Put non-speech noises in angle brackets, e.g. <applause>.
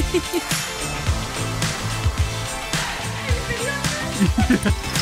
Yeah. <laughs>